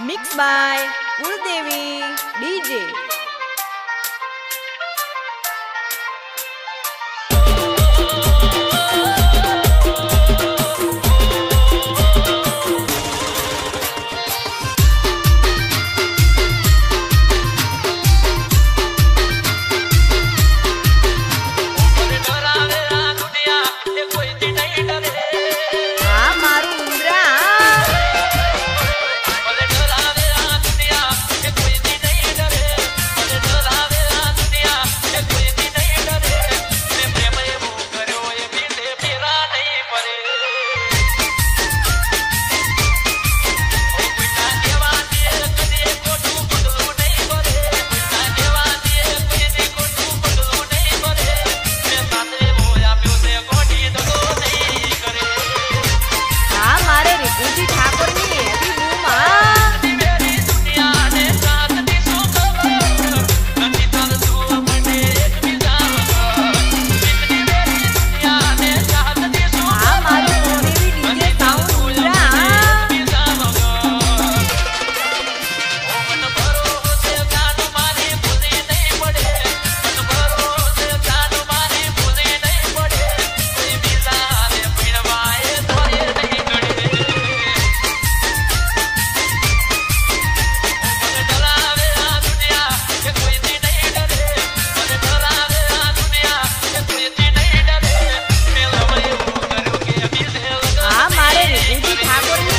Mixed by Kuldevi DJ. Thakur